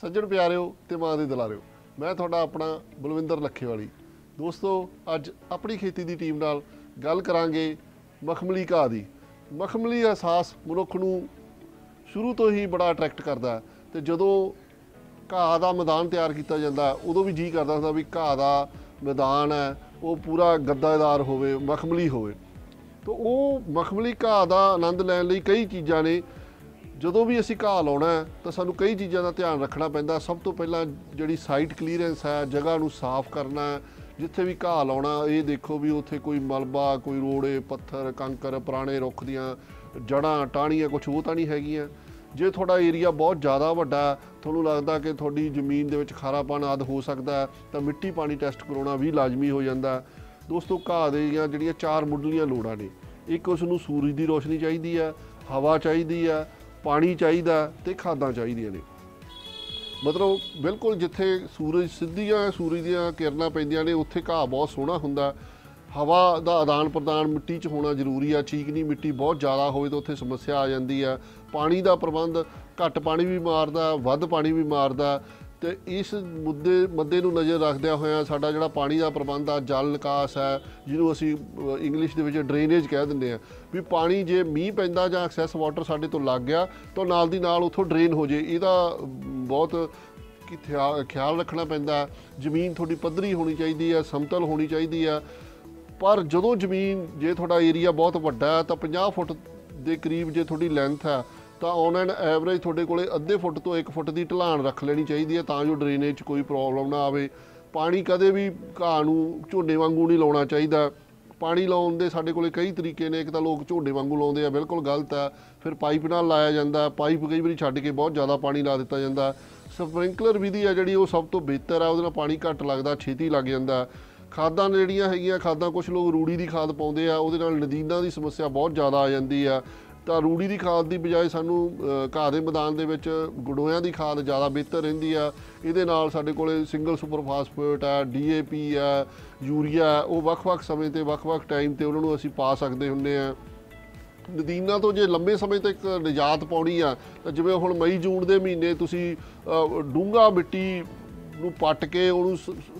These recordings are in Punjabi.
ਸੱਜਣ ਪਿਆਰਿਓ ਤੇ ਮਾਂ ਦੇ ਦੁਲਾਰਿਓ, ਮੈਂ ਤੁਹਾਡਾ ਆਪਣਾ ਬਲਵਿੰਦਰ ਲੱਖੇਵਾਲੀ। ਦੋਸਤੋ, ਅੱਜ ਆਪਣੀ ਖੇਤੀ ਦੀ ਟੀਮ ਨਾਲ ਗੱਲ ਕਰਾਂਗੇ ਮਖਮਲੀ ਘਾਹ ਦੀ। ਮਖਮਲੀ ਅਹਿਸਾਸ ਮਨੁੱਖ ਨੂੰ ਸ਼ੁਰੂ ਤੋਂ ਹੀ ਬੜਾ ਅਟਰੈਕਟ ਕਰਦਾ ਹੈ ਤੇ ਜਦੋਂ ਘਾਹ ਦਾ ਮੈਦਾਨ ਤਿਆਰ ਕੀਤਾ ਜਾਂਦਾ ਉਦੋਂ ਵੀ ਜੀ ਕਰਦਾ ਹੁੰਦਾ ਵੀ ਘਾਹ ਦਾ ਮੈਦਾਨ ਹੈ, ਉਹ ਪੂਰਾ ਗੱਦਾਦਾਰ ਹੋਵੇ, ਮਖਮਲੀ ਹੋਵੇ। ਤਾਂ ਉਹ ਮਖਮਲੀ ਘਾਹ ਦਾ ਆਨੰਦ ਲੈਣ ਲਈ ਕਈ ਚੀਜ਼ਾਂ ਨੇ ਜਦੋਂ ਵੀ ਅਸੀਂ ਘਾਹ ਲਾਉਣਾ ਤਾਂ ਸਾਨੂੰ ਕਈ ਚੀਜ਼ਾਂ ਦਾ ਧਿਆਨ ਰੱਖਣਾ ਪੈਂਦਾ। ਸਭ ਤੋਂ ਪਹਿਲਾਂ ਜਿਹੜੀ ਸਾਈਟ ਕਲੀਅਰੈਂਸ ਹੈ, ਜਗ੍ਹਾ ਨੂੰ ਸਾਫ਼ ਕਰਨਾ ਜਿੱਥੇ ਵੀ ਘਾਹ ਲਾਉਣਾ, ਇਹ ਦੇਖੋ ਵੀ ਉੱਥੇ ਕੋਈ ਮਲਬਾ, ਕੋਈ ਰੋੜੇ, ਪੱਥਰ, ਕੰਕਰ, ਪੁਰਾਣੇ ਰੁੱਖ ਦੀਆਂ ਜੜਾਂ ਟਾਹਣੀਆਂ ਕੁਝ ਉਹ ਤਾਂ ਨਹੀਂ ਹੈਗੀਆਂ। ਜੇ ਤੁਹਾਡਾ ਏਰੀਆ ਬਹੁਤ ਜ਼ਿਆਦਾ ਵੱਡਾ ਤੁਹਾਨੂੰ ਲੱਗਦਾ ਕਿ ਤੁਹਾਡੀ ਜ਼ਮੀਨ ਦੇ ਵਿੱਚ ਖਾਰਾਪਣ ਆਦ ਹੋ ਸਕਦਾ ਤਾਂ ਮਿੱਟੀ ਪਾਣੀ ਟੈਸਟ ਕਰਾਉਣਾ ਵੀ ਲਾਜ਼ਮੀ ਹੋ ਜਾਂਦਾ ਦੋਸਤੋ, ਘਾਹ ਦੀਆਂ ਜਿਹੜੀਆਂ ਚਾਰ ਮੁੱਢਲੀਆਂ ਲੋੜਾਂ ਨੇ, ਇੱਕ ਉਸ ਨੂੰ ਸੂਰਜ ਦੀ ਰੋਸ਼ਨੀ ਚਾਹੀਦੀ ਹੈ, ਹਵਾ ਚਾਹੀਦੀ ਹੈ ਪਾਣੀ ਚਾਹੀਦਾ ਤੇ ਖਾਦਾਂ ਚਾਹੀਦੀਆਂ ਨੇ। ਮਤਲਬ ਬਿਲਕੁਲ ਜਿੱਥੇ ਸੂਰਜ ਸਿੱਧੀਆਂ ਸੂਰਜ ਦੀਆਂ ਕਿਰਨਾਂ ਪੈਂਦੀਆਂ ਨੇ, ਉੱਥੇ ਘਾਹ ਬਹੁਤ ਸੋਹਣਾ ਹੁੰਦਾ। ਹਵਾ ਦਾ ਆਦਾਨ ਪ੍ਰਦਾਨ ਮਿੱਟੀ 'ਚ ਹੋਣਾ ਜ਼ਰੂਰੀ ਆ ਚੀਕਨੀ ਮਿੱਟੀ ਬਹੁਤ ਜ਼ਿਆਦਾ ਹੋਵੇ ਤਾਂ ਉੱਥੇ ਸਮੱਸਿਆ ਆ ਜਾਂਦੀ ਆ। ਪਾਣੀ ਦਾ ਪ੍ਰਬੰਧ ਘੱਟ ਪਾਣੀ ਵੀ ਮਾਰਦਾ, ਵੱਧ ਪਾਣੀ ਵੀ ਮਾਰਦਾ। ਤੇ ਇਸ ਮੁੱਦੇ, ਮੱਦੇ ਨੂੰ ਨਜ਼ਰ ਰੱਖਦਿਆਂ ਹੋਇਆਂ ਸਾਡਾ ਜਿਹੜਾ ਪਾਣੀ ਦਾ ਪ੍ਰਬੰਧ ਆ, ਜਲ ਨਿਕਾਸ ਹੈ ਜਿਹਨੂੰ ਅਸੀਂ ਇੰਗਲਿਸ਼ ਦੇ ਵਿੱਚ ਡਰੇਨੇਜ ਕਹਿ ਦਿੰਦੇ ਆ, ਵੀ ਪਾਣੀ ਜੇ ਮੀਂਹ ਪੈਂਦਾ ਜਾਂ ਐਕਸੈਸ ਵਾਟਰ ਸਾਡੇ ਤੋਂ ਲੱਗ ਗਿਆ, ਤਾਂ ਨਾਲ ਦੀ ਨਾਲ ਉੱਥੋਂ ਡਰੇਨ ਹੋ ਜੇ। ਇਹਦਾ ਬਹੁਤ ਕਿ ਥਿਆ- ਖਿਆਲ ਰੱਖਣਾ ਪੈਂਦਾ। ਜ਼ਮੀਨ ਤੁਹਾਡੀ ਪੱਧਰੀ ਹੋਣੀ ਚਾਹੀਦੀ ਹੈ ਸਮਤਲ ਹੋਣੀ ਚਾਹੀਦੀ ਹੈ ਪਰ ਜਦੋਂ ਜ਼ਮੀਨ, ਜੇ ਤੁਹਾਡਾ ਏਰੀਆ ਬਹੁਤ ਵੱਡਾ ਹੈ ਤਾਂ 50 ਫੁੱਟ ਦੇ ਕਰੀਬ ਜੇ ਤੁਹਾਡੀ ਲੈਂਥ ਹੈ ਤਾਂ ਔਨ ਐਨ ਐਵਰੇਜ ਤੁਹਾਡੇ ਕੋਲੇ ਅੱਧੇ ਫੁੱਟ ਤੋਂ 1 ਫੁੱਟ ਦੀ ਢਲਾਣ ਰੱਖ ਲੈਣੀ ਚਾਹੀਦੀ ਹੈ ਤਾਂ ਜੋ ਡਰੇਨੇਜ 'ਚ ਕੋਈ ਪ੍ਰੋਬਲਮ ਨਾ ਆਵੇ। ਪਾਣੀ ਕਦੇ ਵੀ ਘਾਹ ਨੂੰ ਝੋਨੇ ਵਾਂਗੂ ਨਹੀਂ ਲਾਉਣਾ ਚਾਹੀਦਾ। ਪਾਣੀ ਲਾਉਣ ਦੇ ਸਾਡੇ ਕੋਲੇ ਕਈ ਤਰੀਕੇ ਨੇ, ਇੱਕ ਤਾਂ ਲੋਕ ਝੋਡੇ ਵਾਂਗੂ ਲਾਉਂਦੇ ਆ, ਬਿਲਕੁਲ ਗਲਤ ਆ। ਫਿਰ ਪਾਈਪ ਨਾਲ ਲਾਇਆ ਜਾਂਦਾ, ਪਾਈਪ ਕਈ ਵਾਰੀ ਛੱਡ ਕੇ ਬਹੁਤ ਜ਼ਿਆਦਾ ਪਾਣੀ ਲਾ ਦਿੱਤਾ ਜਾਂਦਾ। ਸਪ੍ਰਿੰਕਲਰ ਵਿਧੀ ਆ ਜਿਹੜੀ, ਉਹ ਸਭ ਤੋਂ ਬਿਹਤਰ ਆ, ਉਹਦੇ ਨਾਲ ਪਾਣੀ ਘੱਟ ਲੱਗਦਾ, ਛੇਤੀ ਲੱਗ ਜਾਂਦਾ। ਖਾਦਾਂ ਜਿਹੜੀਆਂ ਹੈਗੀਆਂ, ਖਾਦਾਂ ਕੁਝ ਲੋਕ ਰੂੜੀ ਦੀ ਖਾਦ ਪਾਉਂਦੇ ਆ, ਉਹਦੇ ਨਾਲ ਨਦੀਨਾਂ ਦੀ ਸਮੱਸਿਆ ਬਹੁਤ ਜ਼ਿਆਦਾ ਆ ਜਾਂਦੀ ਆ। ਤਾਂ ਰੂੜੀ ਦੀ ਖਾਦ ਦੀ ਬਜਾਏ ਸਾਨੂੰ ਘਾਹ ਦੇ ਮੈਦਾਨ ਦੇ ਵਿੱਚ ਗੜੋਇਆਂ ਦੀ ਖਾਦ ਜ਼ਿਆਦਾ ਬਿਹਤਰ ਰਹਿੰਦੀ ਆ। ਇਹਦੇ ਨਾਲ ਸਾਡੇ ਕੋਲੇ ਸਿੰਗਲ ਸੁਪਰ ਫਾਸਫੇਟ ਆ ਡੀਏਪੀ ਆ, ਯੂਰੀਆ ਉਹ ਵੱਖ-ਵੱਖ ਸਮੇਂ ਤੇ, ਵੱਖ-ਵੱਖ ਟਾਈਮ ਤੇ ਉਹਨਾਂ ਨੂੰ ਅਸੀਂ ਪਾ ਸਕਦੇ ਹੁੰਦੇ ਆ। ਨਦੀਨਾਂ ਤੋਂ ਜੇ ਲੰਬੇ ਸਮੇਂ ਤੱਕ ਨਿਜਾਤ ਪਾਉਣੀ ਆ, ਤਾਂ ਜਿਵੇਂ ਹੁਣ ਮਈ ਜੂਨ ਦੇ ਮਹੀਨੇ ਤੁਸੀਂ ਡੂੰਗਾ ਮਿੱਟੀ ਨੂੰ ਪੱਟ ਕੇ ਉਹਨੂੰ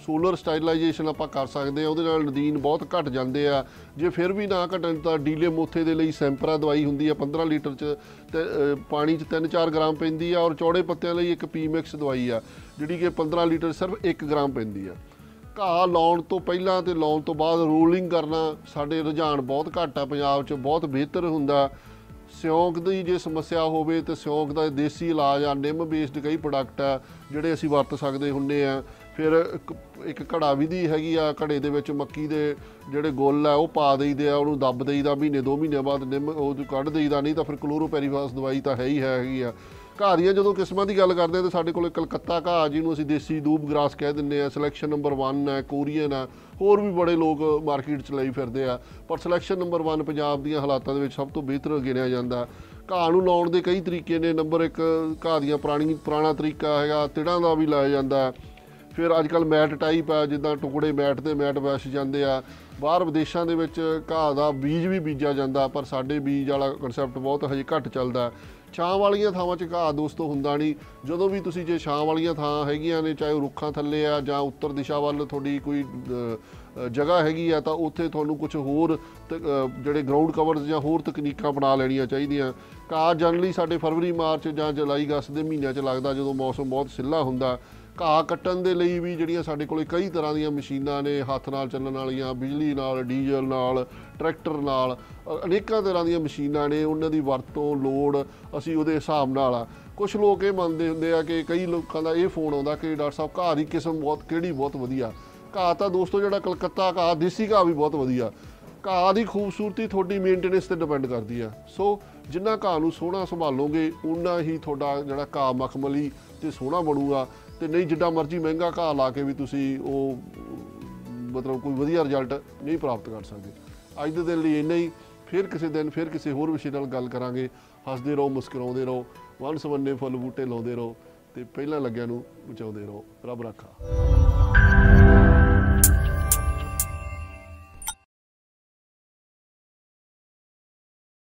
ਸੋਲਰ ਸਟਾਈਲਾਈਜੇਸ਼ਨ ਆਪਾਂ ਕਰ ਸਕਦੇ ਆ ਉਹਦੇ ਨਾਲ ਨਦੀਨ ਬਹੁਤ ਘਟ ਜਾਂਦੇ ਆ। ਜੇ ਫਿਰ ਵੀ ਨਾ ਘਟਣ ਤਾਂ ਡੀਲੇ ਮੋਥੇ ਦੇ ਲਈ ਸੈਂਪਰਾ ਦਵਾਈ ਹੁੰਦੀ ਆ 15 ਲੀਟਰ ਚ ਤੇ ਪਾਣੀ ਚ 3-4 ਗ੍ਰਾਮ ਪੈਂਦੀ ਆ ਔਰ ਚੌੜੇ ਪੱਤਿਆਂ ਲਈ ਇੱਕ ਪੀਮਿਕਸ ਦਵਾਈ ਆ, ਜਿਹੜੀ ਕਿ 15 ਲੀਟਰ ਸਿਰਫ 1 ਗ੍ਰਾਮ ਪੈਂਦੀ ਆ। ਘਾਹ ਲਾਉਣ ਤੋਂ ਪਹਿਲਾਂ ਤੇ ਲਾਉਣ ਤੋਂ ਬਾਅਦ ਰੋਲਿੰਗ ਕਰਨਾ ਸਾਡੇ ਰੁਝਾਨ ਬਹੁਤ ਘੱਟ ਆ, ਪੰਜਾਬ 'ਚ ਬਹੁਤ ਬਿਹਤਰ ਹੁੰਦਾ। ਸਿਉਂਕ ਦੀ ਜੇ ਸਮੱਸਿਆ ਹੋਵੇ ਤੇ ਸਿਉਂਕ ਦਾ ਦੇਸੀ ਇਲਾਜ ਆ, ਨਿੰਮ ਬੇਸਡ ਕਈ ਪ੍ਰੋਡਕਟ ਆ, ਜਿਹੜੇ ਅਸੀਂ ਵਰਤ ਸਕਦੇ ਹੁੰਨੇ ਆ। ਫਿਰ ਇੱਕ- ਇੱਕ ਘੜਾ ਵਿਧੀ ਹੈਗੀ ਆ, ਘੜੇ ਦੇ ਵਿੱਚ ਮੱਕੀ ਦੇ ਜਿਹੜੇ ਗੁੱਲ ਆ, ਉਹ ਪਾ ਦੇਈਦੇ ਆ, ਉਹਨੂੰ ਦੱਬ ਦੇਈਦਾ, ਮਹੀਨੇ ਦੋ ਮਹੀਨੇ ਬਾਅਦ ਨਿੰਮ ਉਹ ਕੱਢ ਦੇਈਦਾ, ਨਹੀਂ ਤਾਂ ਫਿਰ ਕਲੋਰੋਪੈਰੀਫਾਸ ਦਵਾਈ ਤਾਂ ਹੈ ਹੀ, ਹੈਗੀ ਆ। ਘਾਹ ਦੀਆਂ ਜਦੋਂ ਕਿਸਮਾਂ ਦੀ ਗੱਲ ਕਰਦੇ ਆ ਤਾਂ ਸਾਡੇ ਕੋਲੇ ਕਲਕੱਤਾ ਘਾਹ ਜਿਹਨੂੰ ਅਸੀਂ ਦੇਸੀ ਦੂਬ ਗ੍ਰਾਸ ਕਹਿ ਦਿੰਦੇ ਆ ਸਿਲੈਕਸ਼ਨ ਨੰਬਰ 1 ਹੈ ਕੋਰੀਅਨ ਹੈ ਹੋਰ ਵੀ ਬੜੇ ਲੋਕ ਮਾਰਕੀਟ 'ਚ ਲਈ ਫਿਰਦੇ ਆ। ਪਰ ਸਿਲੈਕਸ਼ਨ ਨੰਬਰ 1 ਪੰਜਾਬ ਦੀਆਂ ਹਾਲਾਤਾਂ ਦੇ ਵਿੱਚ ਸਭ ਤੋਂ ਬਿਹਤਰ ਗਿਣਿਆ ਜਾਂਦਾ। ਘਾਹ ਨੂੰ ਲਾਉਣ ਦੇ ਕਈ ਤਰੀਕੇ ਨੇ। ਨੰਬਰ 1 ਘਾਹ ਦੀਆਂ ਪੁਰਾਣੀ, ਪੁਰਾਣਾ ਤਰੀਕਾ ਹੈਗਾ, ਤਿੜਾਂ ਦਾ ਵੀ ਲਾਇਆ ਜਾਂਦਾ। ਫਿਰ ਅੱਜ ਕੱਲ ਮੈਟ ਟਾਈਪ ਆ, ਜਿੱਦਾਂ ਟੁਕੜੇ ਮੈਟ ਤੇ ਮੈਟ ਵਿਛ ਜਾਂਦੇ ਆ। ਬਾਹਰ ਵਿਦੇਸ਼ਾਂ ਦੇ ਵਿੱਚ ਘਾਹ ਦਾ ਬੀਜ ਵੀ ਬੀਜਿਆ ਜਾਂਦਾ, ਪਰ ਸਾਡੇ ਬੀਜ ਵਾਲਾ ਕਨਸੈਪਟ ਬਹੁਤ ਹਜੇ ਘੱਟ ਚੱਲਦਾ। ਛਾਂ ਵਾਲੀਆਂ ਥਾਵਾਂ 'ਚ ਘਾਹ ਦੋਸਤੋ ਹੁੰਦਾ ਨਹੀਂ। ਜਦੋਂ ਵੀ ਤੁਸੀਂ ਜੇ ਛਾਂ ਵਾਲੀਆਂ ਥਾਂ ਹੈਗੀਆਂ ਨੇ, ਚਾਹੇ ਉਹ ਰੁੱਖਾਂ ਥੱਲੇ ਆ ਜਾਂ ਉੱਤਰ ਦਿਸ਼ਾ ਵੱਲ ਤੁਹਾਡੀ ਕੋਈ ਜਗ੍ਹਾ ਹੈਗੀ ਆ, ਤਾਂ ਉੱਥੇ ਤੁਹਾਨੂੰ ਕੁਝ ਹੋਰ ਤ- ਜਿਹੜੇ ਗਰਾਊਂਡ ਕਵਰਸ ਜਾਂ ਹੋਰ ਤਕਨੀਕਾਂ ਬਣਾ ਲੈਣੀਆਂ ਚਾਹੀਦੀਆਂ। ਘਾਹ ਜਨਰਲੀ ਸਾਡੇ ਫਰਵਰੀ, ਮਾਰਚ ਜਾਂ ਜੁਲਾਈ, ਅਗਸਤ ਦੇ ਮਹੀਨਿਆਂ 'ਚ ਲੱਗਦਾ ਜਦੋਂ ਮੌਸਮ ਬਹੁਤ ਸਿੱਲਾ ਹੁੰਦਾ। ਘਾਹ ਕੱਟਣ ਦੇ ਲਈ ਵੀ ਜਿਹੜੀਆਂ ਸਾਡੇ ਕੋਲੇ ਕਈ ਤਰ੍ਹਾਂ ਦੀਆਂ ਮਸ਼ੀਨਾਂ ਨੇ, ਹੱਥ ਨਾਲ ਚੱਲਣ ਵਾਲੀਆਂ, ਬਿਜਲੀ ਨਾਲ, ਡੀਜ਼ਲ ਨਾਲ, ਟਰੈਕਟਰ ਨਾਲ ਅਨੇਕਾਂ ਤਰ੍ਹਾਂ ਦੀਆਂ ਮਸ਼ੀਨਾਂ ਨੇ, ਉਹਨਾਂ ਦੀ ਵਰਤੋਂ, ਲੋੜ ਅਸੀਂ ਉਹਦੇ ਹਿਸਾਬ ਨਾਲ ਆ। ਕੁਝ ਲੋਕ ਇਹ ਮੰਨਦੇ ਹੁੰਦੇ ਆ ਕਿ ਕਈ ਲੋਕਾਂ ਦਾ ਇਹ ਫੋਨ ਆਉਂਦਾ ਕਿ ਡਾਕਟਰ ਸਾਹਿਬ ਘਾਹ ਦੀ ਕਿਸਮ ਬਹੁਤ, ਕਿਹੜੀ ਬਹੁਤ ਵਧੀਆ। ਘਾਹ ਤਾਂ ਦੋਸਤੋ ਜਿਹੜਾ ਕਲਕੱਤਾ ਘਾਹ, ਦੇਸੀ ਘਾਹ ਵੀ ਬਹੁਤ ਵਧੀਆ। ਘਾਹ ਦੀ ਖੂਬਸੂਰਤੀ ਤੁਹਾਡੀ ਮੇਨਟੇਨੈਂਸ ਤੇ ਡਿਪੈਂਡ ਕਰਦੀ ਆ। ਸੋ ਜਿੰਨਾ ਘਾਹ ਨੂੰ ਸੋਹਣਾ ਸੰਭਾਲੋਗੇ ਉਨਾ ਹੀ ਤੁਹਾਡਾ ਜਿਹੜਾ ਘਾਹ ਮਖਮਲੀ ਤੇ ਸੋਹਣਾ ਬਣੂਗਾ। ਤੇ ਨਹੀਂ ਜਿੱਡਾ ਮਰਜ਼ੀ ਮਹਿੰਗਾ ਘਾਹ ਲਾ ਕੇ ਵੀ ਤੁਸੀਂ ਉਹ, ਮਤਲਬ ਕੋਈ ਵਧੀਆ ਰਿਜ਼ਲਟ ਨਹੀਂ ਪ੍ਰਾਪਤ ਕਰ ਸਕਦੇ। ਅੱਜ ਦੇ ਦਿਨ ਲਈ ਇੰਨਾ ਹੀ, ਫਿਰ ਕਿਸੇ ਦਿਨ ਫਿਰ ਕਿਸੇ ਹੋਰ ਵਿਸ਼ੇ ਨਾਲ ਗੱਲ ਕਰਾਂਗੇ। ਹੱਸਦੇ ਰਹੋ, ਮੁਸਕਰਾਉਂਦੇ ਰਹੋ, ਵੰਨ ਸਵੰਨੇ ਫੁੱਲ ਬੂਟੇ ਲਾਉਂਦੇ ਰਹੋ ਤੇ ਪਹਿਲਾਂ ਲੱਗਿਆਂ ਨੂੰ ਬਚਾਉਂਦੇ ਰਹੋ। ਰੱਬ ਰੱਖਾ।